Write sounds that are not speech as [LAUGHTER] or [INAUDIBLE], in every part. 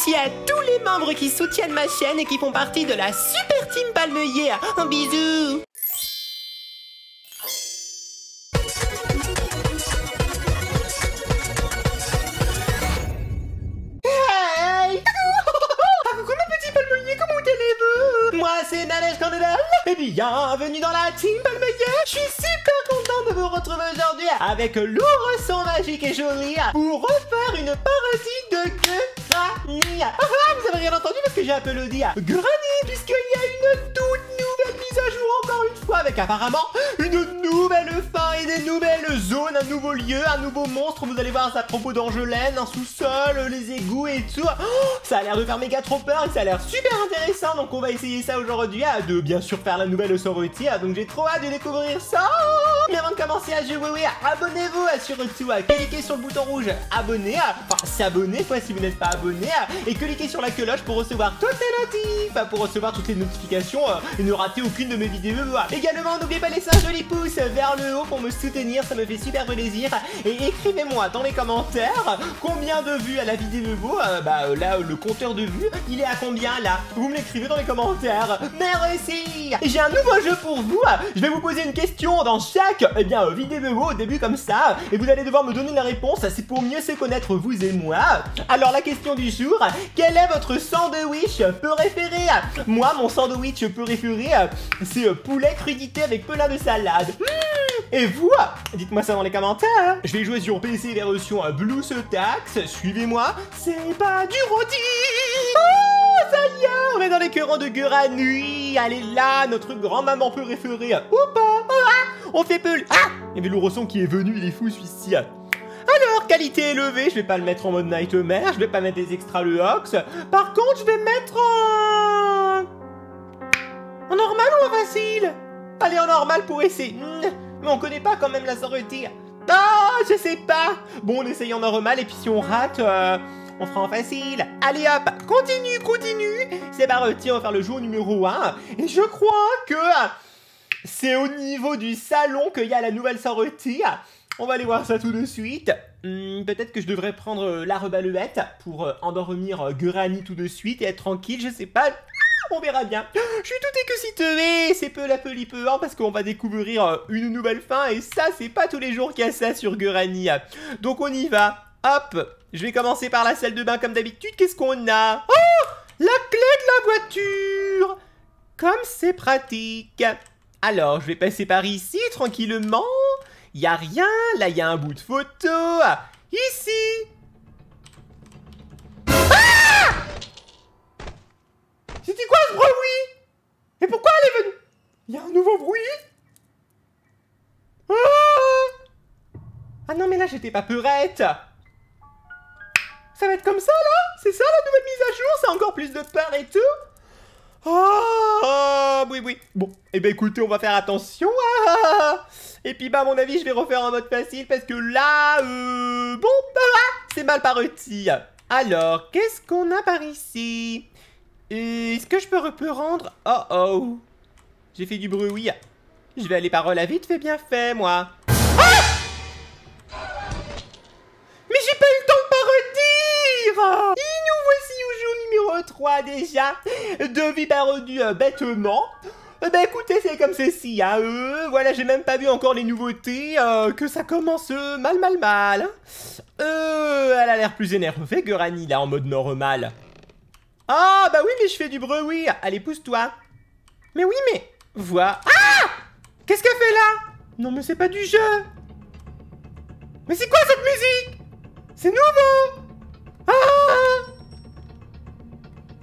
aussi à tous les membres qui soutiennent ma chaîne et qui font partie de la super team Palmeuillet. Un bisou. Hey. Coucou mes petits palmeliers, comment allez-vous? Moi c'est Nanège Candela. Et bienvenue dans la team Palmelier Je suis super content de vous retrouver aujourd'hui avec l'ourson magique et joli pour refaire une parodie de Granny Ah ah, vous avez rien entendu parce que j'ai le dire Granny puisqu'il y a une toute nouvelle mise à jour encore une fois avec apparemment une nouvelle fin et des nouvelles zones, un nouveau lieu, un nouveau monstre. Vous allez voir, c'est à propos d'Angelaine, un sous-sol, les égouts et tout. Oh, ça a l'air de faire méga trop peur et ça a l'air super intéressant. Donc on va essayer ça aujourd'hui, ah, de bien sûr faire la nouvelle sorority. Donc j'ai trop hâte de découvrir ça. Mais avant de commencer à jouer, oui, abonnez-vous surtout, à cliquez sur le bouton rouge, abonner, enfin s'abonner quoi si vous n'êtes pas abonné, et cliquez sur la cloche pour recevoir toutes les notifs, pour recevoir toutes les notifications euh, et ne rater aucune de mes vidéos. Également, n'oubliez pas de laisser un joli pouce vers le haut pour me soutenir, ça me fait super plaisir. Et écrivez-moi dans les commentaires combien de vues à la vidéo vaut. Euh, bah euh, là, le compteur de vues, il est à combien là? Vous me l'écrivez dans les commentaires. Merci J'ai un nouveau jeu pour vous. Je vais vous poser une question dans chaque eh bien, euh, vidéo au début comme ça. Et vous allez devoir me donner la réponse. C'est pour mieux se connaître vous et moi. Alors la question du jour, quel est votre sandwich préféré? Moi, mon sandwich préféré, c'est euh, poulet crudité avec plein de salade. Et vous Dites-moi ça dans les commentaires. Je vais jouer sur PC version Blue Tax. Suivez-moi. C'est pas du rôti. Oh, ça y est, on est dans les cœurs de Guranu. Elle est là, notre grand-maman préférée. Ou pas Ah, On fait peu. Ah Il y avait qui est venu, il est fou celui-ci. Alors, qualité élevée, je vais pas le mettre en mode nightmare, je vais pas mettre des extra le Ox. Par contre, je vais mettre en... En normal ou en facile? Allez, en normal pour essayer. Hmm, Mais on connaît pas quand même la sororité. Ah, je sais pas. Bon, on essaye en normal et puis si on rate, euh, on fera en facile. Allez hop, continue, continue. C'est parti, on va faire le jour numéro 1. Et je crois que c'est au niveau du salon qu'il y a la nouvelle sororité. On va aller voir ça tout de suite. Hmm, Peut-être que je devrais prendre euh, la rebaluette pour euh, endormir Gurani tout de suite et être tranquille, je sais pas. On verra bien. Je suis tout excité, c'est peu la peu hein, parce qu'on va découvrir euh, une nouvelle fin et ça, c'est pas tous les jours qu'il y a ça sur Gurani. Donc on y va. Hop, je vais commencer par la salle de bain comme d'habitude. Qu'est-ce qu'on a? Oh La clé de la voiture Comme c'est pratique. Alors, je vais passer par ici tranquillement. Y a rien. Là, y a un bout de photo. Ici. C'était quoi ce bruit? Et pourquoi elle est venue? Y a un nouveau bruit? Ah Ah non, mais là, j'étais pas peurette. Ça va être comme ça, là? C'est ça, la nouvelle mise à jour? C'est encore plus de peur et tout? Oh, oui, oui. Bon, eh ben écoutez, on va faire attention. Ah. Et puis, bah, à mon avis, je vais refaire en mode facile parce que là, euh, bon, bah, ah, c'est mal parti. Alors, qu'est-ce qu'on a par ici? Est-ce que je peux, peux rendre? Oh oh. J'ai fait du bruit. Je vais aller par la vite fait bien fait, moi. Ah Mais j'ai pas eu le temps de parodire Et nous voici au jour numéro 3 déjà de vie parodie euh, bêtement. Ben écoutez, c'est comme ceci, hein. Euh, voilà, j'ai même pas vu encore les nouveautés, euh, que ça commence mal, mal, mal. elle a l'air plus énervée que Rani, là, en mode normal. Ah, bah oui, mais je fais du bruit. Allez, pousse-toi. Mais oui, mais... Vois. Ah! Qu'est-ce qu'elle fait là? Non, mais c'est pas du jeu. Mais c'est quoi cette musique? C'est nouveau. Ah!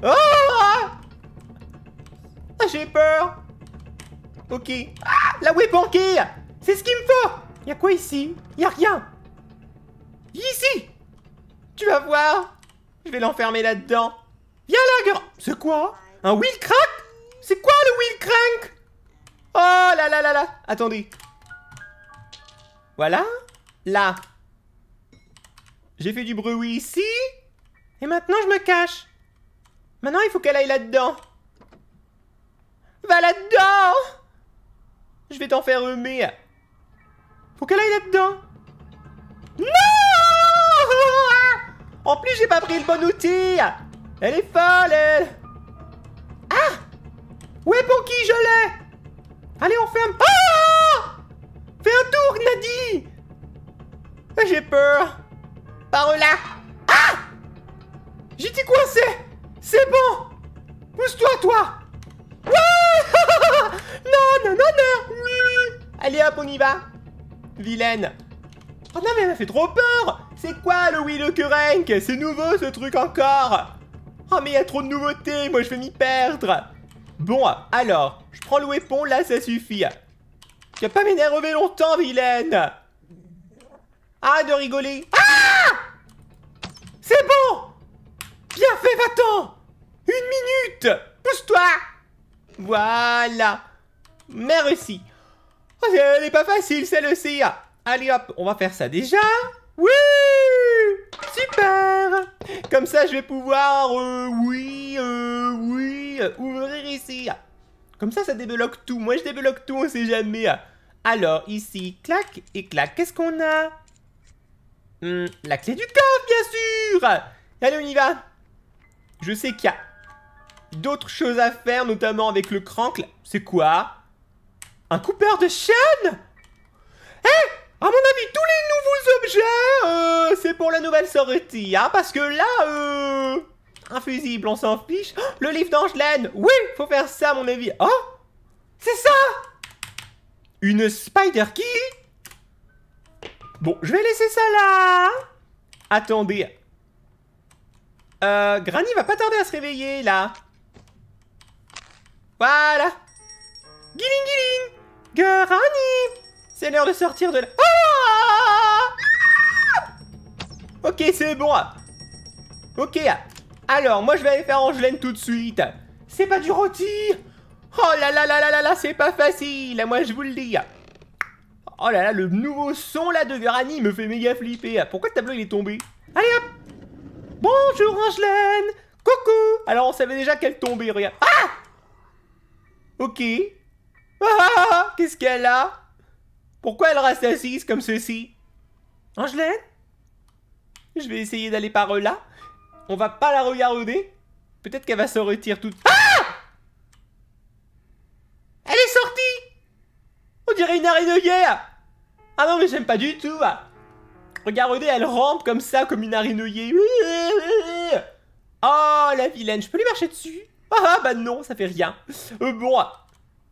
Ah! Ah, j'ai peur. Ok. Ah La web banquée C'est ce qu'il me faut. Y'a quoi ici? Y'a rien. Ici! Tu vas voir. Je vais l'enfermer là-dedans. Viens là, girl C'est quoi? Un wheel crack? C'est quoi le wheel crank? Oh là là là là Attendez. Voilà. Là. J'ai fait du bruit ici. Et maintenant, je me cache. Maintenant, il faut qu'elle aille là-dedans. Va là-dedans Je vais t'en faire humer. Faut qu'elle aille là-dedans. Non En plus, j'ai pas pris le bon outil. Elle est folle, elle. Ah! Ouais, pour qui je l'ai. Allez, on ferme. Ah! Fais un tour, Nadie J'ai peur. Par là. Ah! J'étais coincé. C'est bon. Pousse-toi, toi, [LAUGHS] Non, non, non, non. Allez hop, on y va. Vilaine. Oh non, mais elle m'a fait trop peur. C'est quoi le Will Kerenk C'est nouveau, ce truc encore Oh, mais il y a trop de nouveautés, moi je vais m'y perdre. Bon, alors, je prends le weapon, là, ça suffit. Tu vas pas m'énerver longtemps, vilaine. Arrête de rigoler. Ah! C'est bon! Bien fait, va-t'en! Une minute! Pousse-toi! Voilà. Merci. Oh, Elle est pas facile, celle-ci. Allez hop, on va faire ça déjà. Oui Super Comme ça, je vais pouvoir... Euh, oui, euh, oui, ouvrir ici. Comme ça, ça débloque tout. Moi, je débloque tout, on sait jamais. Alors, ici, clac et clac. Qu'est-ce qu'on a? Hmm, La clé du coffre, bien sûr Allez, on y va Je sais qu'il y a d'autres choses à faire, notamment avec le crank. C'est quoi? Un coupeur de chaîne? Eh à mon avis, tous les nouveaux objets, euh, c'est pour la nouvelle sortie, hein, parce que là, euh, un fusible, on s'en fiche. Oh, le livre d'Angelaine, oui, faut faire ça, à mon avis. Oh, c'est ça Une spider key Bon, je vais laisser ça là. Attendez. Euh, Granny va pas tarder à se réveiller, là. Voilà. Giling, giling. Granny c'est l'heure de sortir de la... Ah ok, c'est bon. Ok. Alors, moi, je vais aller faire Angelaine tout de suite. C'est pas du rôti. Oh là là là là là là, c'est pas facile. Moi, je vous le dis. Oh là là, le nouveau son là de Granny me fait méga flipper. Pourquoi le tableau il est tombé? Allez hop Bonjour Angelaine Coucou Alors on savait déjà qu'elle tombait, regarde. Ah Ok. Ah Qu'est-ce qu'elle a pourquoi elle reste assise comme ceci? Angelaine Je vais essayer d'aller par là. On va pas la regarder. Peut-être qu'elle va se retirer toute... Ah! Elle est sortie! On dirait une araignée Ah non, mais j'aime pas du tout Regardez, elle rampe comme ça, comme une araignée. Oh, la vilaine, je peux lui marcher dessus? Ah bah non, ça fait rien. Euh, bon,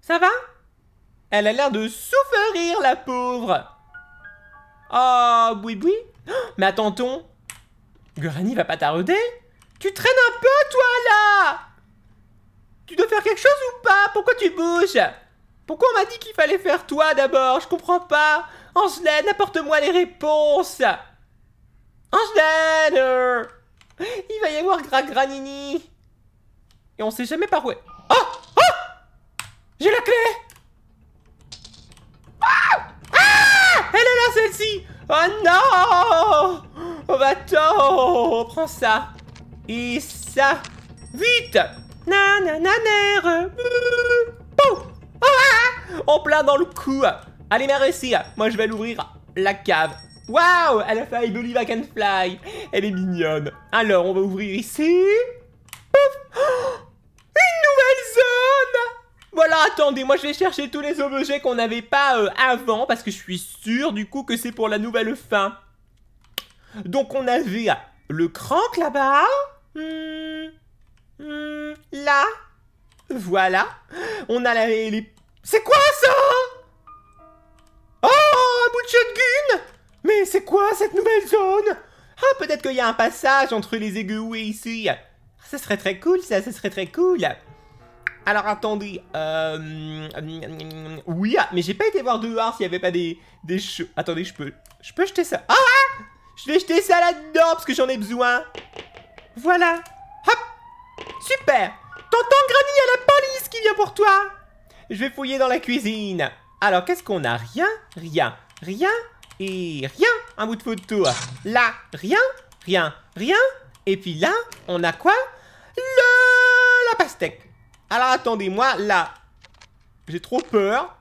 ça va? Elle a l'air de souffrir, la pauvre. Oh, oui, oui. Mais attends, tonton. Granny va pas tarder Tu traînes un peu, toi, là Tu dois faire quelque chose ou pas? Pourquoi tu bouges? Pourquoi on m'a dit qu'il fallait faire toi, d'abord? Je comprends pas. Angelaine, apporte-moi les réponses. Angelaine Il va y avoir Gra Granini. Et on sait jamais par où... Oh Oh J'ai la clé Elle est là, celle-ci. Oh non! Oh, va-t'en. Prends ça. Et ça. Vite. Nanananer ah! En plein dans le cou. Allez, merci Moi, je vais l'ouvrir la cave. Waouh! Elle a fait I believe I can fly. Elle est mignonne. Alors, on va ouvrir ici. Attendez, moi je vais chercher tous les objets qu'on n'avait pas euh, avant, parce que je suis sûr du coup que c'est pour la nouvelle fin. Donc on avait le crank là-bas. Hmm, là. Voilà. On a la, les... C'est quoi ça? Oh, un bout de shotgun Mais c'est quoi cette nouvelle zone? Ah, peut-être qu'il y a un passage entre les égouts et ici. Ça serait très cool, ça, ça serait très cool. Alors attendez, euh... Oui, ah, mais j'ai pas été voir dehors s'il y avait pas des... des Attendez, je peux... Je peux jeter ça Ah Je vais jeter ça là-dedans parce que j'en ai besoin. Voilà. Hop Super T'entends, Granny, il y a la police qui vient pour toi Je vais fouiller dans la cuisine. Alors, qu'est-ce qu'on a? Rien, rien, rien et rien. Un bout de photo. Là, rien, rien, rien. Et puis là, on a quoi? Le... la pastèque. Alors attendez-moi, là, j'ai trop peur.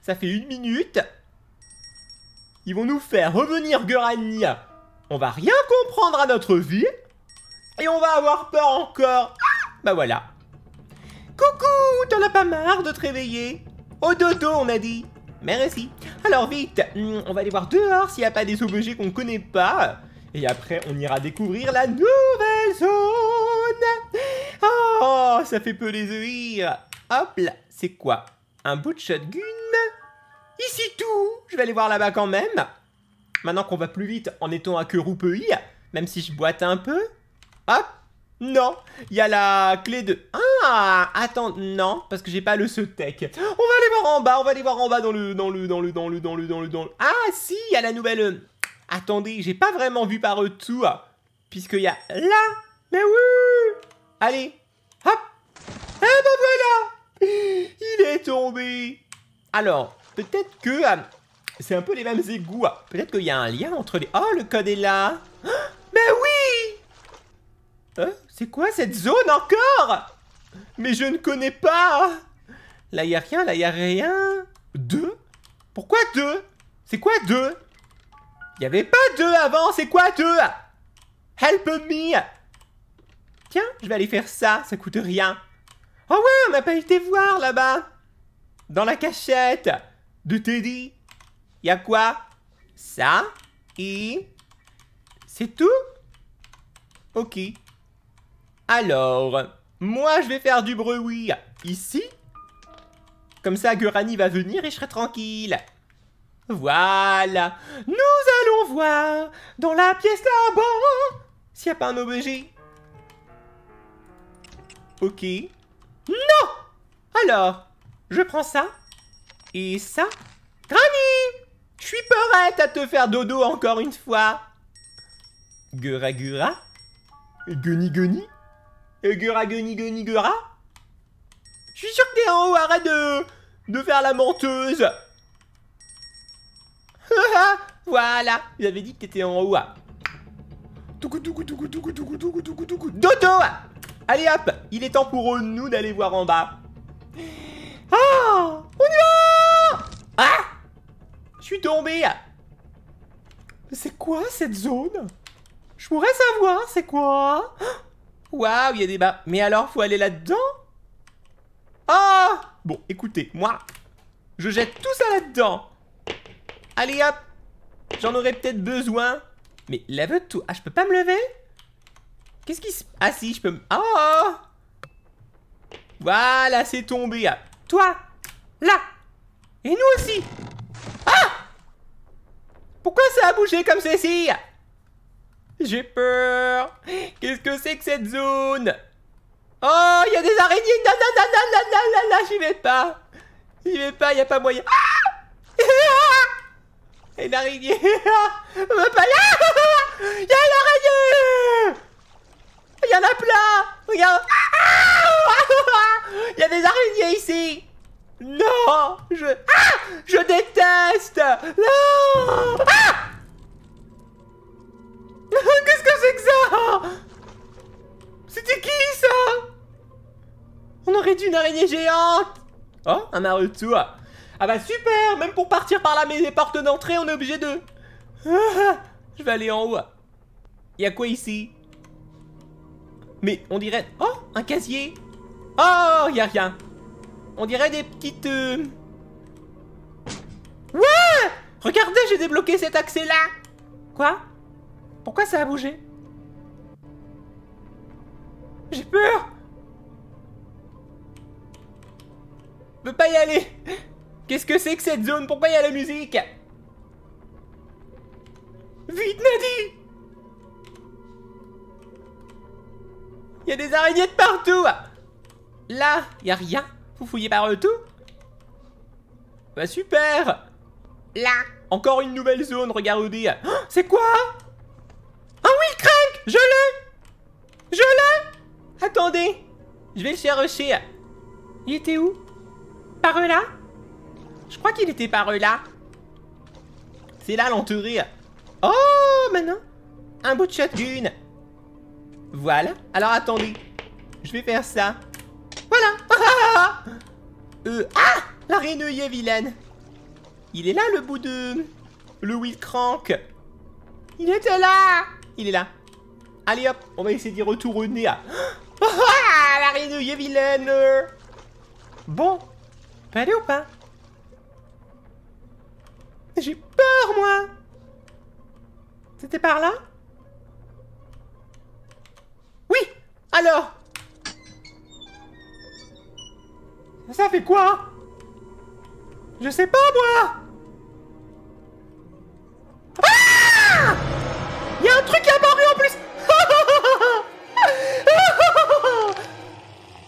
Ça fait une minute. Ils vont nous faire revenir Gurania. On va rien comprendre à notre vie. Et on va avoir peur encore. Ah bah voilà. Coucou, t'en as pas marre de te réveiller? Au dodo, on a dit. Merci. Alors vite, on va aller voir dehors s'il n'y a pas des objets qu'on connaît pas. Et après, on ira découvrir la nouvelle zone. Oh, ça fait plaisir. Hop là, c'est quoi? Un bout de shotgun? Ici tout Je vais aller voir là-bas quand même. Maintenant qu'on va plus vite en étant à que pays, même si je boite un peu. Hop Non Il y a la clé de... Ah Attends, non, parce que j'ai pas le tech. On va aller voir en bas, on va aller voir en bas dans le... Dans le... Dans le... Dans le... Dans le... Dans le... Dans le... Ah si, il y a la nouvelle... Attendez, j'ai pas vraiment vu par eux tout, puisqu'il y a là Mais oui Allez, ben voilà. Il est tombé. Alors, peut-être que... c'est un peu les mêmes égouts. Peut-être qu'il y a un lien entre les... Oh, le code est là. Mais [GASPS] oui. Euh, c'est quoi cette zone encore? Mais je ne connais pas. Là, il a rien, là, il a rien. Deux? Pourquoi deux? C'est quoi deux? Il n'y avait pas deux avant, c'est quoi deux? Help me. Tiens, je vais aller faire ça, ça coûte rien. Oh ouais, on n'a pas été voir là-bas. Dans la cachette de Teddy. Y a quoi? Ça et... C'est tout? Ok. Alors, moi je vais faire du bruit ici. Comme ça, Gurani va venir et je serai tranquille. Voilà. Nous allons voir dans la pièce là-bas s'il n'y a pas un objet. Ok. Non Alors, je prends ça. Et ça. Granny Je suis prête à te faire dodo encore une fois. Gura Gura Guni Guni Gura Guni Guni Gura Je suis sûr que t'es en haut, arrête de, de faire la menteuse Voilà Vous avez dit que t'étais en haut. Dodo Allez hop Il est temps pour nous d'aller voir en bas. Ah On y va Ah Je suis tombé C'est quoi cette zone? Je pourrais savoir, c'est quoi? Waouh, il y a des bas. Mais alors, faut aller là-dedans? Ah Bon, écoutez, moi, je jette tout ça là-dedans. Allez hop J'en aurais peut-être besoin. Mais lève tout. Ah, je peux pas me lever? Qu'est-ce qui se... Ah si, je peux me... Oh! Voilà, c'est tombé. Toi Là. Et nous aussi. Ah! Pourquoi ça a bougé comme ceci? J'ai peur. Qu'est-ce que c'est que cette zone? Oh, il y a des araignées. Non, non, non, non, non, non, non, j'y vais pas. J'y vais pas, il y a pas moyen. Ah! Une araignée Va pas [LAUGHS] là. Il y a une araignée [LAUGHS] [LAUGHS] Il y en a plein. Regarde. Il y a des araignées ici. Non Je... Ah Je déteste. Non. Ah Qu'est-ce que c'est que ça C'était qui ça On aurait dû une araignée géante. Oh, un marutu Ah bah super Même pour partir par la mes portes d'entrée, on est obligé de... Je vais aller en haut. Il y a quoi ici? Mais on dirait... Oh, un casier. Oh, y a rien. On dirait des petites... Euh, ouais! Regardez, j'ai débloqué cet accès-là. Quoi? Pourquoi ça a bougé? J'ai peur! Je peux pas y aller. Qu'est-ce que c'est que cette zone? Pourquoi y a la musique? Vite, Nadie Il y a des araignées de partout. Là, il y a rien. Vous fouillez par tout. Bah super. Là, encore une nouvelle zone, regardez oh, C'est quoi? Ah oui, Crank Je l'ai! Je l'ai! Attendez. Je vais le chercher. Il était où? Par là? Je crois qu'il était par là. C'est là l'entouré. Oh, maintenant. Un bout de shotgun Voilà. Alors, attendez. Je vais faire ça. Voilà. [LAUGHS] Euh, ah! La est vilaine. Il est là, le bout de... Le Will Crank Il était là. Il est là. Allez hop, on va essayer d'y retourner. Ah, [GASPS] l'araignée vilaine. Bon, peut aller ou pas? J'ai peur, moi. C'était par là? Oui Alors. Ça fait quoi Je sais pas, moi. Ah! Il y a un truc qui a apparu en plus. [LAUGHS]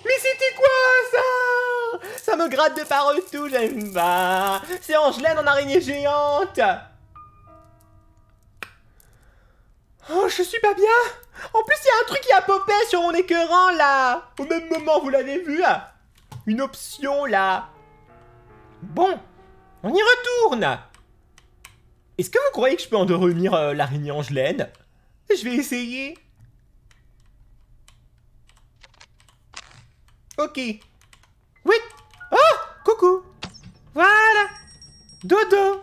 Mais c'était quoi ça? Ça me gratte de partout, j'aime pas. C'est Angelaine en araignée géante Oh, je suis pas bien. En plus, il y a un truc qui a popé sur mon écran, là. Au même moment, vous l'avez vu Une option, là. Bon, on y retourne. Est-ce que vous croyez que je peux endormir euh, l'araignée Angelaine Je vais essayer. Ok. Oui. Oh Coucou. Voilà. Dodo.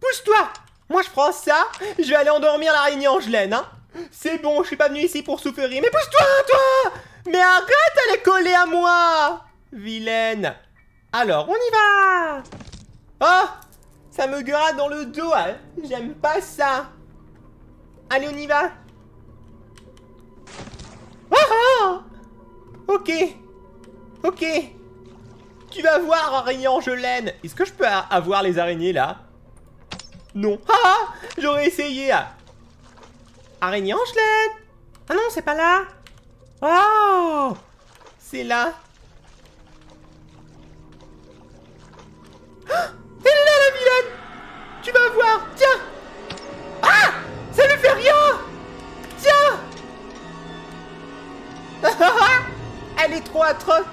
Pousse-toi Moi je prends ça, je vais aller endormir l'araignée Angelaine, hein. C'est bon, je suis pas venu ici pour souffrir. Mais pousse-toi, toi. Mais arrête d'aller coller à moi. Vilaine. Alors, on y va. Oh Ça me gratte dans le dos, hein. J'aime pas ça. Allez, on y va. Oh, oh Ok. Ok. Tu vas voir, araignée angelaine. Est-ce que je peux avoir les araignées, là? Non. Ah J'aurais essayé. Araignée angelaine. Ah non, c'est pas là. Oh C'est là. Ah, elle là, la vilaine Tu vas voir. Tiens Ah Ça lui fait rien Tiens Elle est trop atroce.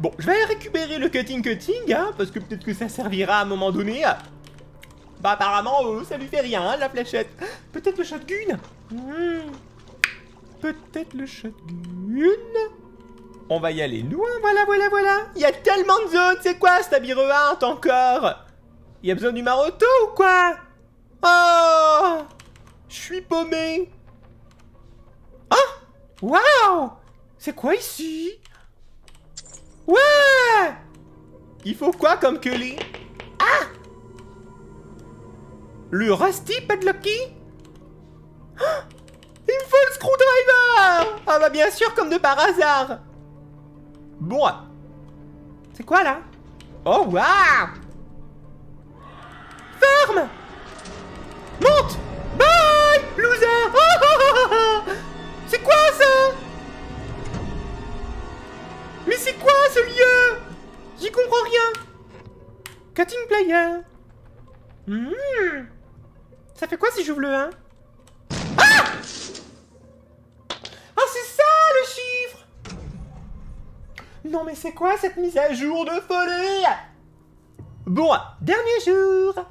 Bon, je vais récupérer le cutting cutting, hein, parce que peut-être que ça servira à un moment donné. Bah apparemment, euh, ça lui fait rien, hein, la fléchette. Peut-être le shotgun hmm. Peut-être le shotgun On va y aller loin, voilà, voilà, voilà. Il y a tellement de zones, c'est quoi ce labyrinthe encore Il y a besoin du maroto ou quoi Oh Je suis paumé Waouh C'est quoi ici Ouais Il faut quoi comme clé Ah! Le Rusty Padlocky? Oh Il faut le screwdriver! Ah bah bien sûr, comme de par hasard. Bon. C'est quoi là? Oh waouh! Ferme Cutting player. Hmm. Ça fait quoi si j'ouvre le 1 Ah! Ah c'est ça le chiffre! Non mais c'est quoi cette mise à jour de folie? Bon, dernier jour.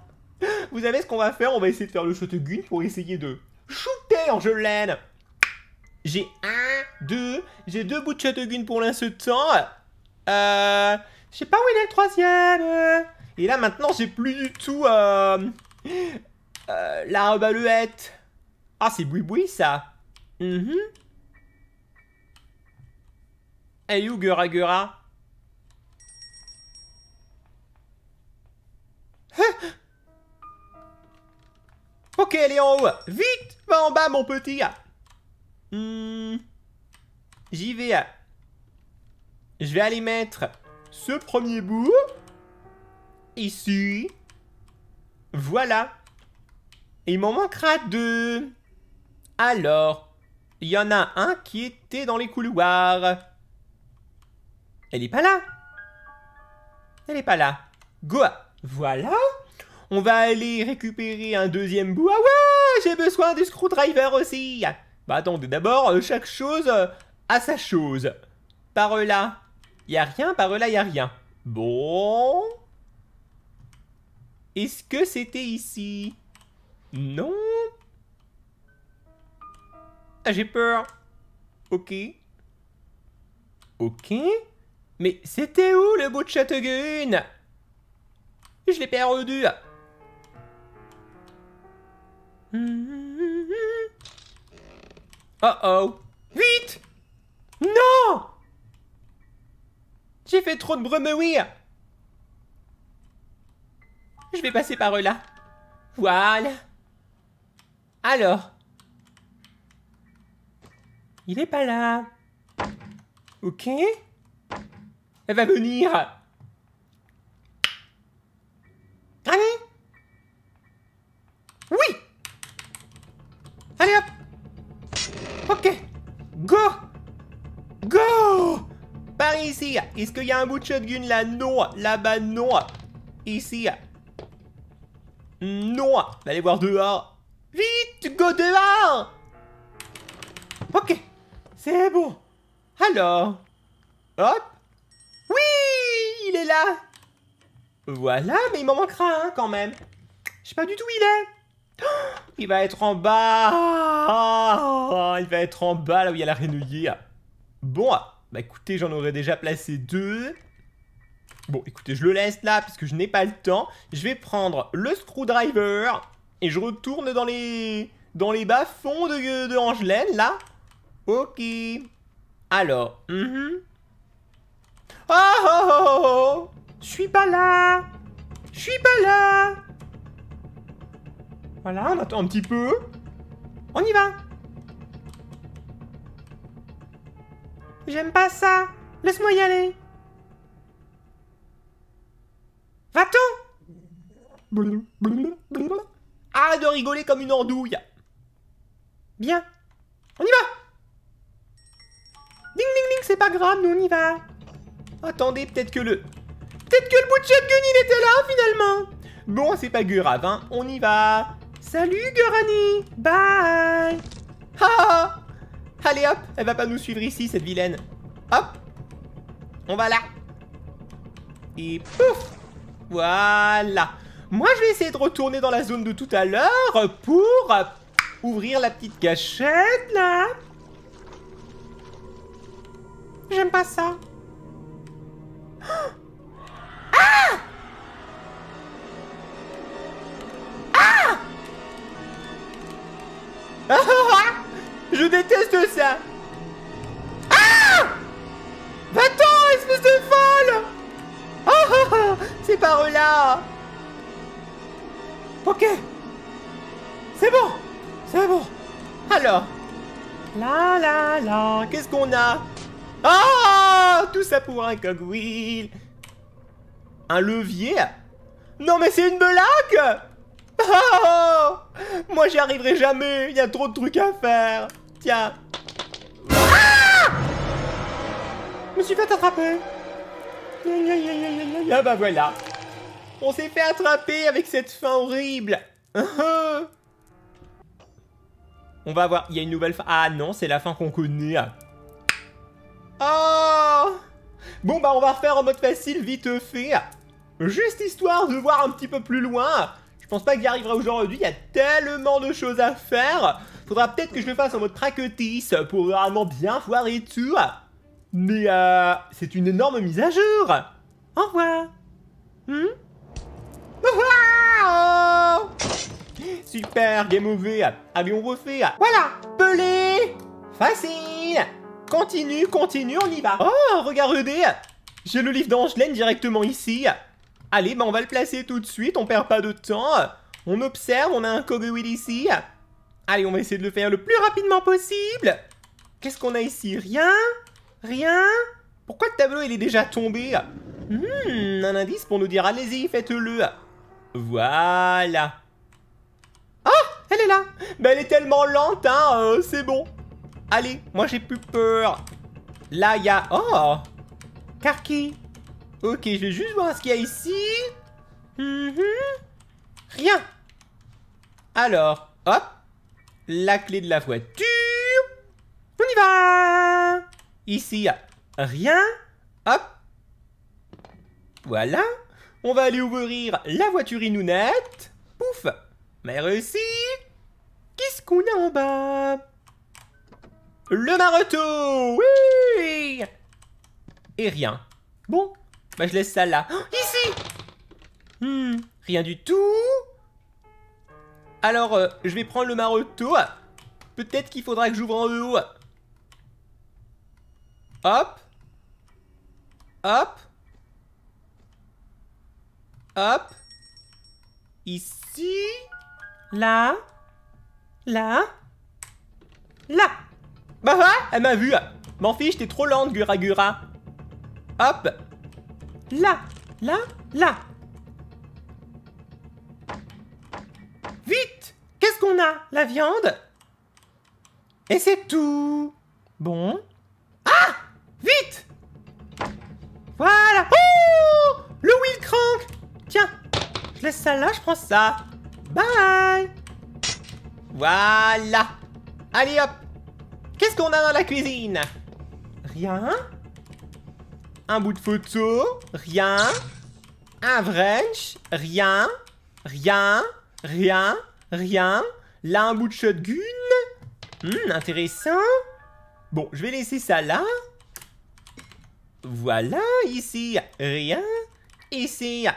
Vous savez ce qu'on va faire? On va essayer de faire le shotgun pour essayer de shooter Angelaine j'ai un, deux, j'ai deux bouts de shotgun pour l'instant. Euh, je sais pas où il est le troisième. Et là maintenant j'ai plus du tout euh, euh, la baluette. Ah c'est boui-boui ça. Mm Elle est où Gura Gura Ok, elle est en haut. Vite, va en bas, mon petit. Hmm. J'y vais. Je vais aller mettre ce premier bout. Ici. Voilà. il m'en manquera deux. Alors, il y en a un qui était dans les couloirs. Elle est pas là. Elle est pas là. Go. Voilà. On va aller récupérer un deuxième bout. Ah ouais, j'ai besoin du screwdriver aussi. Bah attendez, d'abord, euh, chaque chose euh, a sa chose. Par là, y a rien, par là, y a rien. Bon. Est-ce que c'était ici? Non. Ah, j'ai peur. Ok. Ok. Mais c'était où le bout de shotgun Je l'ai perdu. Oh oh Vite Non J'ai fait trop de brume, Je vais passer par là. Voilà. Alors. Il est pas là. Ok. Elle va venir. Allez. Oui. Allez hop. Ok. Go. Go. Par ici. Est-ce qu'il y a un bout de shotgun là? Non. Là-bas, non. Ici Non Allez voir dehors Vite Go dehors Ok C'est bon Alors Hop Oui Il est là Voilà, mais il m'en manquera un quand même. Je sais pas du tout où il est. Il va être en bas Il va être en bas, là où il y a la renouillée. Bon, bah écoutez, j'en aurais déjà placé deux. Bon, écoutez, je le laisse là, puisque je n'ai pas le temps. Je vais prendre le screwdriver, et je retourne dans les... dans les bas-fonds de, de Angelaine, là. Ok. Alors, mm oh, oh, oh, Je suis pas là Je suis pas là voilà, on attend un petit peu. On y va. J'aime pas ça. Laisse-moi y aller. Va-t'en Arrête de rigoler comme une andouille. Bien. On y va. Ding ding ding, c'est pas grave, nous on y va. Attendez, peut-être que le... Peut-être que le bout de shotgun, il était là, finalement. Bon, c'est pas grave, hein. On y va. Salut Gurani Bye Ah Allez hop, elle va pas nous suivre ici, cette vilaine. Hop On va là. Et pouf Voilà Moi, je vais essayer de retourner dans la zone de tout à l'heure pour ouvrir la petite cachette, là. J'aime pas ça. Ah Je déteste ça Ah Va-t'en, espèce de folle [LAUGHS] C'est par là Ok. C'est bon. C'est bon. Alors. La la la. Qu'est-ce qu'on a? Ah Tout ça pour un cogwheel. Un levier? Non mais c'est une blague! Oh [LAUGHS] Moi j'y arriverai jamais, il y a trop de trucs à faire. Tiens. Ah! Je me suis fait attraper. Ah bah voilà. On s'est fait attraper avec cette fin horrible. On va voir, il y a une nouvelle fin. Ah non, c'est la fin qu'on connaît. Oh Bon bah on va refaire en mode facile, vite fait. Juste histoire de voir un petit peu plus loin. Je pense pas qu'il y arrivera aujourd'hui, il y a tellement de choses à faire. Faudra peut-être que je le fasse en mode practice pour vraiment bien voir et tout. Mais euh, c'est une énorme mise à jour. Au revoir. Hmm? Super, game over. Allez, on refait. Voilà, pelé. Facile. Continue, continue, on y va. Oh, regardez. J'ai le livre d'Angelaine directement ici. Allez, bah on va le placer tout de suite, on perd pas de temps. On observe, on a un cogwheel ici. Allez, on va essayer de le faire le plus rapidement possible. Qu'est-ce qu'on a ici? Rien? Rien? Pourquoi le tableau il est déjà tombé? Hmm, un indice pour nous dire allez-y, faites-le. Voilà. Ah, elle est là. Mais elle est tellement lente, hein, euh, c'est bon. Allez, moi j'ai plus peur. Là, il y a... Oh Karki Ok, je vais juste voir ce qu'il y a ici. Mhm. Rien. Alors, hop. La clé de la voiture. On y va. Ici, rien. Hop. Voilà. On va aller ouvrir la voiture inounette. Pouf. Merci. Qu'est-ce qu'on a en bas? Le marteau Oui Et rien. Bon, bah je laisse ça là. Oh, ici Hmm, rien du tout. Alors, euh, je vais prendre le marteau. peut-être qu'il faudra que j'ouvre en haut. Hop. Hop. Hop. Ici. Là. Là. Là. Bah ouais, elle m'a vu. M'en fiche, t'es trop lente, Gura Gura. Hop. Là. Là. Là. Vite Qu'est-ce qu'on a? La viande? Et c'est tout Bon. Ah Vite Voilà Oh Le wheel crank Tiens, je laisse ça là, je prends ça. Bye Voilà Allez hop Qu'est-ce qu'on a dans la cuisine? Rien. Un bout de photo Rien. Un wrench Rien. Rien. Rien. Rien. Là, un bout de shotgun. Hmm, intéressant. Bon, je vais laisser ça là. Voilà, ici, rien. Ici,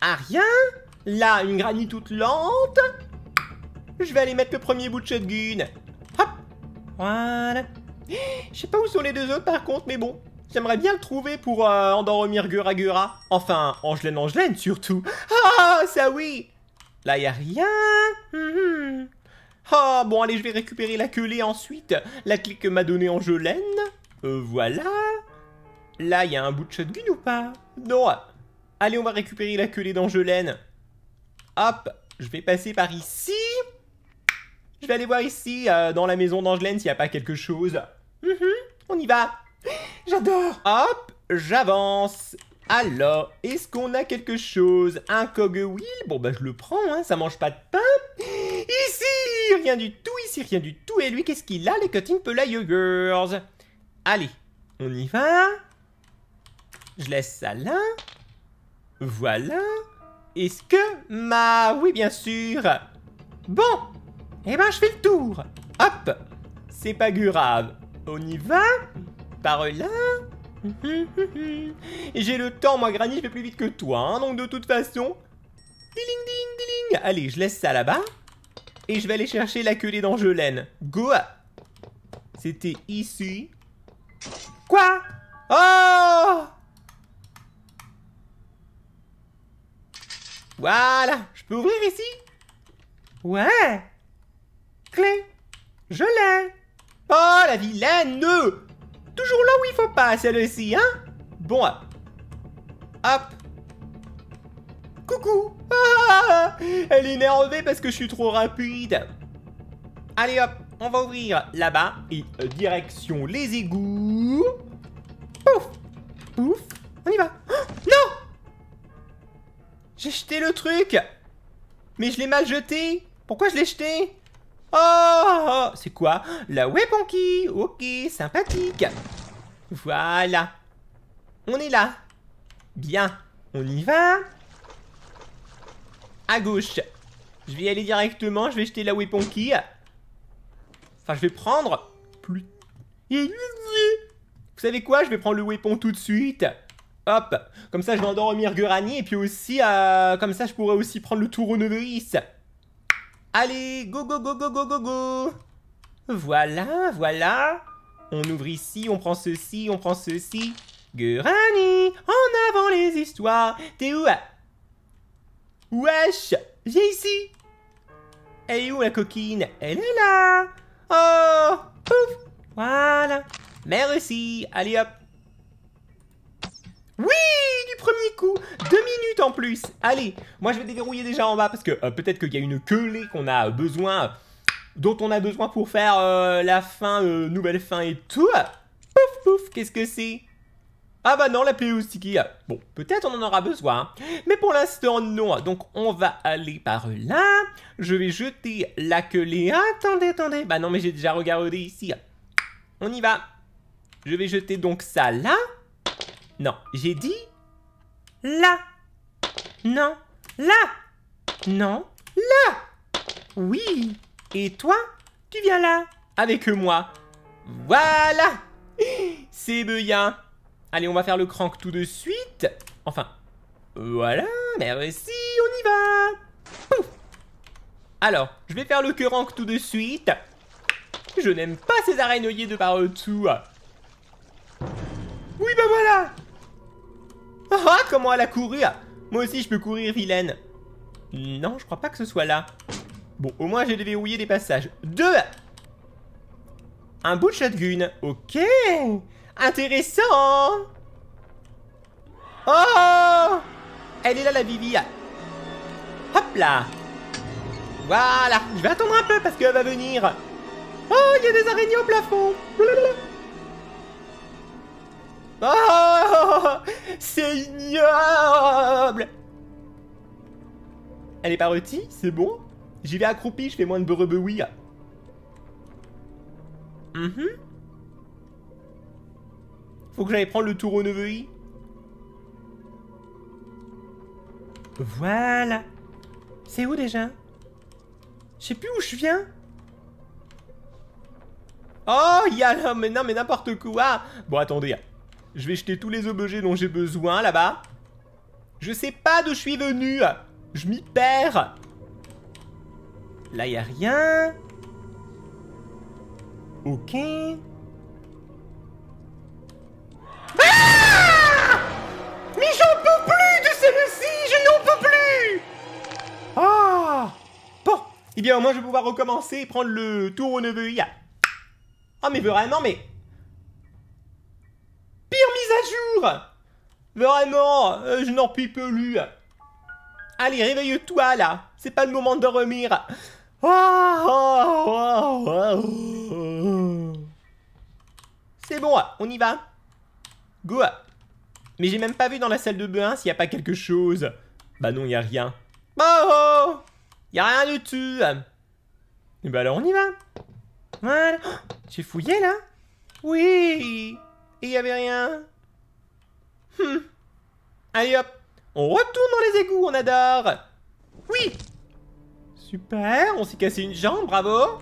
ah, rien. Là, une granit toute lente. Je vais aller mettre le premier bout de shotgun. Hop. Voilà. Je sais pas où sont les deux autres par contre, mais bon. J'aimerais bien le trouver pour euh, endormir Gura Gura. Enfin, Angelaine Angelaine surtout. Ah, ça oui Là, y a rien. Ah, bon, allez, je vais récupérer la queue ensuite. La clé que m'a donnée Angelaine. Euh, voilà. Là, il y a un bout de shotgun ou pas Non. Allez, on va récupérer la queue d'Angelaine. Hop, je vais passer par ici. Je vais aller voir ici, euh, dans la maison d'Angelaine, s'il n'y a pas quelque chose. Mhm, on y va. J'adore. Hop, j'avance. Alors, est-ce qu'on a quelque chose? Un cogwheel? Bon, bah je le prends, hein, ça mange pas de pain. Ici, rien du tout, ici, rien du tout. Et lui, qu'est-ce qu'il a Les Cutting Girls. Allez, on y va. Je laisse ça là. Voilà. Est-ce que ma... Oui, bien sûr. Bon. Eh ben, je fais le tour. Hop. C'est pas grave. On y va. Par là. [LAUGHS] J'ai le temps, moi, Granny, je vais plus vite que toi, hein, donc de toute façon... Diling, ding, diling Allez, je laisse ça là-bas. Et je vais aller chercher la queue d'Angelaine. Go C'était ici. Quoi? Oh Voilà Je peux ouvrir ici. Ouais. Clé. Je l'ai. Oh, la vilaine Toujours là où il faut pas, celle-ci, hein. Bon, hop. Coucou. Ah, Elle est énervée parce que je suis trop rapide. Allez hop, on va ouvrir là-bas et euh, direction les égouts. Pouf. Pouf. On y va. Oh, Non J'ai jeté le truc. Mais je l'ai mal jeté. Pourquoi je l'ai jeté? Oh, C'est quoi? La weapon Ok, sympathique. Voilà. On est là. Bien, on y va. À gauche. Je vais y aller directement, je vais jeter la weapon Enfin, je vais prendre plus... Vous savez quoi? Je vais prendre le weapon tout de suite Hop Comme ça, je vais endormir Gurani et puis aussi, euh, comme ça, je pourrais aussi prendre le tournevis Allez, go go go go go go go Voilà, voilà. On ouvre ici, on prend ceci, on prend ceci. Gurani, en avant les histoires. T'es où? Wesh, viens ici. Elle est où la coquine? Elle est là. Oh, pouf. Voilà. Merci. Allez hop. Oui du premier coup Deux minutes en plus Allez, moi je vais déverrouiller déjà en bas parce que euh, peut-être qu'il y a une queue qu'on a besoin, dont on a besoin pour faire euh, la fin, euh, nouvelle fin et tout. Pouf pouf, qu'est-ce que c'est? Ah bah non, la sticky. Bon, peut-être on en aura besoin. Mais pour l'instant, non. Donc, on va aller par là. Je vais jeter la queue. Attendez, attendez. Bah non, mais j'ai déjà regardé ici. On y va. Je vais jeter donc ça là. Non, j'ai dit là. Non, là. Non, là. Oui. Et toi, tu viens là avec moi. Voilà. C'est bien. Allez, on va faire le crank tout de suite. Enfin, voilà, merci, on y va. Pouf. Alors, je vais faire le crank tout de suite. Je n'aime pas ces araignées de partout. Oui, bah voilà [LAUGHS] Ah, comment elle a couru Moi aussi, je peux courir, vilaine. Non, je crois pas que ce soit là. Bon, au moins, j'ai déverrouillé des passages. Deux Un bout de shotgun. Ok Intéressant Oh Elle est là, la Vivi. Hop là Voilà Je vais attendre un peu parce qu'elle va venir. Oh, il y a des araignées au plafond Oh C'est ignoble Elle est pas C'est bon J'y vais accroupi, je fais moins de beurre Mhm. Faut que j'aille prendre le tour au neveu Voilà. C'est où déjà? Je sais plus où je viens. Oh, il y a là, mais non, mais n'importe quoi. Bon, attendez. Je vais jeter tous les objets dont j'ai besoin là-bas. Je sais pas d'où je suis venu. Je m'y perds. Là, il a rien. Ok. Ah Mais j'en peux plus de celle-ci Je n'en peux plus Ah Bon. Eh bien, au moins, je vais pouvoir recommencer et prendre le tour au neveu. Ah, mais vraiment, mais... Jour Vraiment, euh, je n'en puis plus. Allez, réveille-toi, là. C'est pas le moment de dormir. C'est bon, on y va. Go. Mais j'ai même pas vu dans la salle de bain s'il y a pas quelque chose. Bah non, il a rien. Oh, il y a rien du tout. Et bah alors on y va. Voilà. J'ai fouillé là Oui Et il y avait rien hum. Allez hop. On retourne dans les égouts, on adore. Oui. Super, on s'est cassé une jambe, bravo.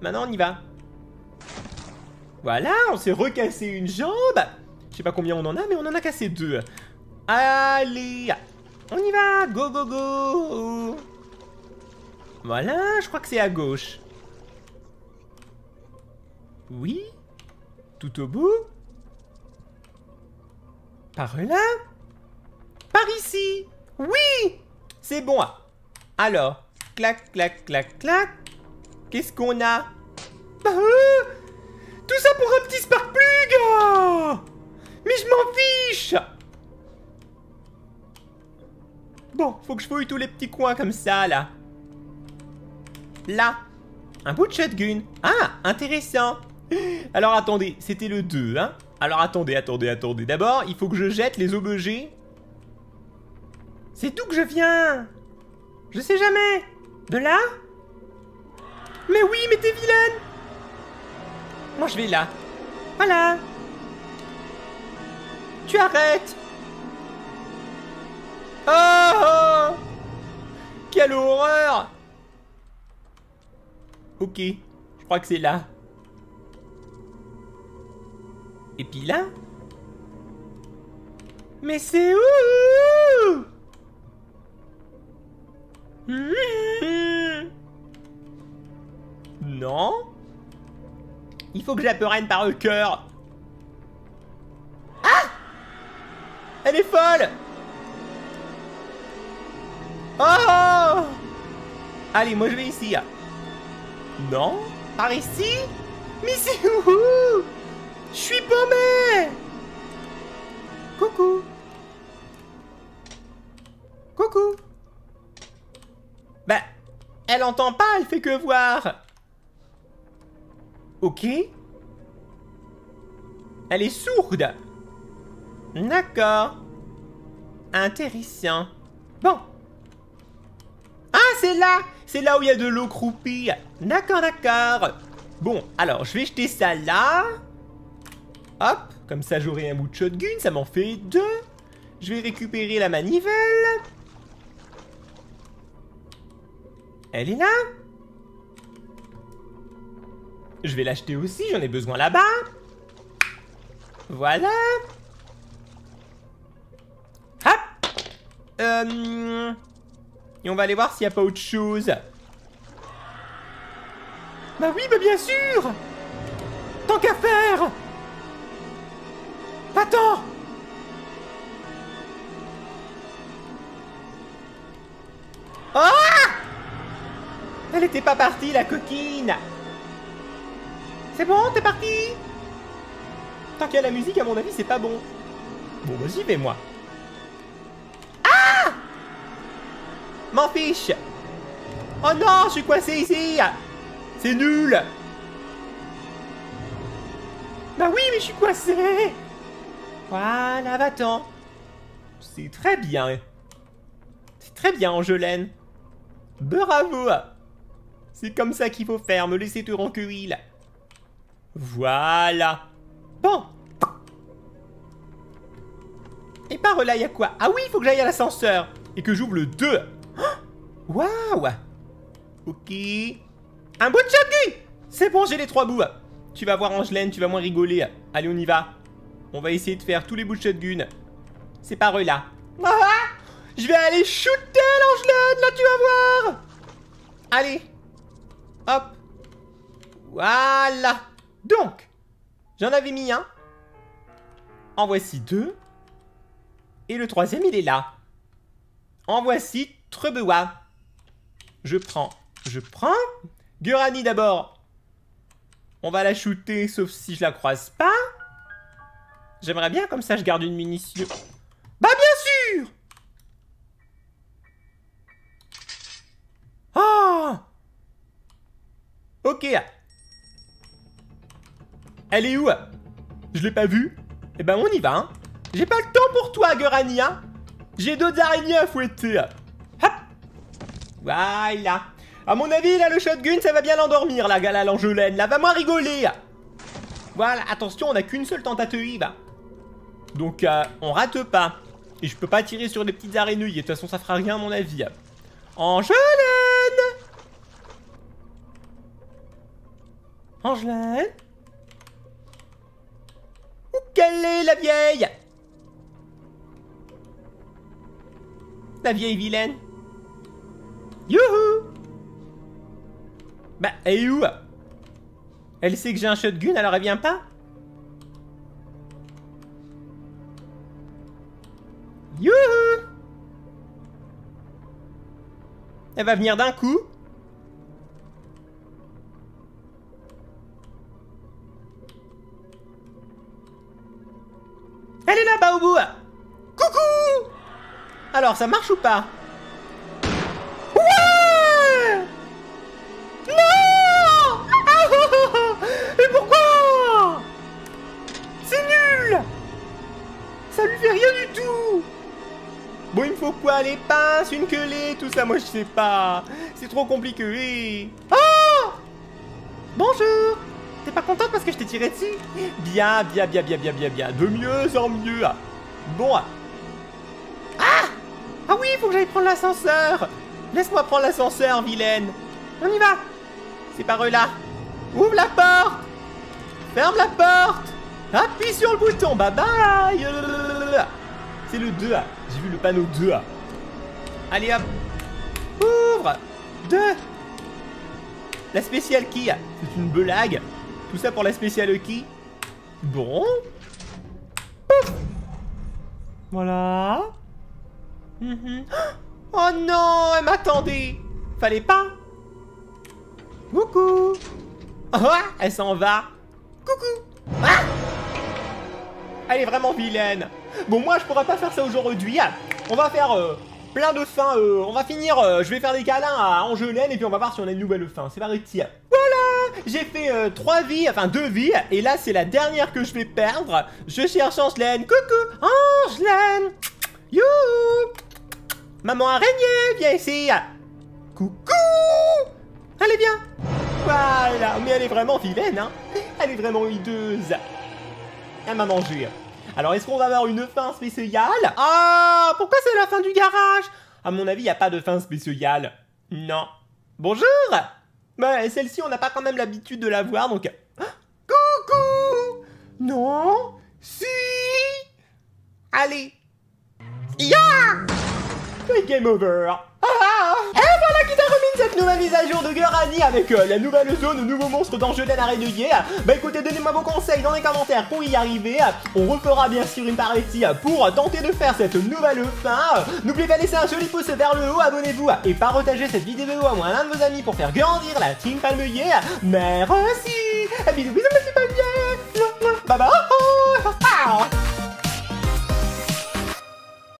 Maintenant on y va. Voilà, on s'est recassé une jambe. Je sais pas combien on en a, mais on en a cassé deux. Allez On y va. Go, go, go. Voilà, je crois que c'est à gauche. Oui. Tout au bout Par là? Par ici? Oui C'est bon Alors, clac, clac, clac, clac. Qu'est-ce qu'on a? Bah, euh, Tout ça pour un petit spark plug Mais je m'en fiche Bon, faut que je fouille tous les petits coins comme ça, là. Là. Un bout de shotgun. Ah, intéressant. [GASPS] Alors attendez, c'était le 2, hein? Alors attendez, attendez, attendez. D'abord, il faut que je jette les objets. C'est d'où que je viens? Je sais jamais. De là? Mais oui, mais t'es vilaine Moi, je vais là. Voilà. Tu arrêtes Oh, oh Quelle horreur Ok, je crois que c'est là. Et puis là Mais c'est où? Hmm. Non. Il faut que j'apprenne par le cœur. Ah! Elle est folle! Oh! Allez, moi je vais ici. Non. Par ici? Mais c'est où? Elle entend pas, elle fait que voir. Ok. Elle est sourde. D'accord. Intéressant. Bon. Ah, c'est là. C'est là où il y a de l'eau croupie. D'accord, d'accord. Bon, alors, je vais jeter ça là. Hop, comme ça j'aurai un bout de shotgun, ça m'en fait deux. Je vais récupérer la manivelle. Elle est là. Je vais l'acheter aussi, j'en ai besoin là-bas. Voilà. Hop. Euh... Et on va aller voir s'il n'y a pas autre chose. Bah oui, bah bien sûr Tant qu'à faire Attends Ah Elle était pas partie, la coquine. C'est bon, t'es parti? Tant qu'il y a la musique, à mon avis, c'est pas bon. Bon, bah j'y vais, moi. Ah! M'en fiche. Oh non, je suis coincé ici. C'est nul. Bah oui, mais je suis coincé. Voilà, va-t'en. C'est très bien. C'est très bien, Angelaine. Bravo C'est comme ça qu'il faut faire, me laisser te recueillir. Voilà Bon Et par là, il y a quoi? Ah oui, il faut que j'aille à l'ascenseur Et que j'ouvre le 2 Waouh Ok. Un bout de shotgun C'est bon, j'ai les trois bouts. Tu vas voir Angelaine, tu vas moins rigoler. Allez, on y va. On va essayer de faire tous les bouts de shotgun. C'est par là. Ah Je vais aller shooter l'Angelaine, là tu vas voir Allez. Hop. Voilà. Donc, j'en avais mis un. En voici deux. Et le troisième, il est là. En voici Trebewa. Je prends je prends. Gurani d'abord. On va la shooter, sauf si je la croise pas. J'aimerais bien, comme ça, je garde une munition. Bah, bien sûr Ah Ok. Elle est où? Je l'ai pas vue. Eh ben, on y va, hein. J'ai pas le temps pour toi, Gurani, hein. J'ai d'autres araignées à fouetter. Hop Voilà. À mon avis, là, le shotgun, ça va bien l'endormir, la gala l'angelaine. Là, va-moi rigoler. Voilà, attention, on a qu'une seule tentative. Donc, euh, on rate pas. Et je peux pas tirer sur les petites araignées. De toute façon, ça fera rien, à mon avis. Angelaine Angelaine qu'elle est, la vieille? La vieille vilaine. Youhou! Bah, elle est où? Elle sait que j'ai un shotgun, alors elle vient pas? Youhou! Elle va venir d'un coup Elle est là-bas au bout. Coucou. Alors, ça marche ou pas Bon, il me faut quoi Les pinces, une queue tout ça, moi je sais pas. C'est trop compliqué. Oh. Bonjour T'es pas contente parce que je t'ai tiré dessus? Bien, bien, bien, bien, bien, bien, bien. De mieux en mieux. Bon. Ah Ah oui, faut que j'aille prendre l'ascenseur. Laisse-moi prendre l'ascenseur, vilaine. On y va. C'est par eux là. Ouvre la porte. Ferme la porte. Appuie sur le bouton. Bye bye. C'est le 2. J'ai vu le panneau 2. Allez hop. Ouvre 2. La spéciale key. C'est une blague. Tout ça pour la spéciale key. Bon. Voilà. Mhm. Oh non, elle m'attendait. Fallait pas. Coucou. Oh, elle s'en va. Coucou. Ah elle est vraiment vilaine. Bon, moi, je pourrais pas faire ça aujourd'hui. On va faire euh, plein de fins. Euh, on va finir. Euh, je vais faire des câlins à Angelaine et puis on va voir si on a une nouvelle fin. C'est parti. J'ai fait trois vies, enfin deux vies. Et là, c'est la dernière que je vais perdre. Je cherche Angelaine. Coucou Angelaine You Maman araignée, viens ici Coucou Allez, viens Voilà Mais elle est vraiment vilaine, hein Elle est vraiment hideuse elle m'a mangé. Alors, est-ce qu'on va avoir une fin spéciale? Ah Pourquoi c'est la fin du garage? À mon avis, il n'y a pas de fin spéciale. Non. Bonjour Mais celle-ci, on n'a pas quand même l'habitude de la voir, donc... Coucou. Non Si. Allez. Ya. Yeah Game over. Ah, Et voilà qui t'a remis nouvelle mise à jour de Gurani avec euh, la nouvelle zone, nouveau monstre dans Jeu de régulier. Bah écoutez, donnez-moi vos conseils dans les commentaires pour y arriver. On refera bien sûr une partie pour tenter de faire cette nouvelle fin. N'oubliez pas de laisser un joli pouce vers le haut, abonnez-vous et partagez cette vidéo à moins l'un de vos amis pour faire grandir la team palmeuillet. Merci Bisous bisous petit palmier Bye bye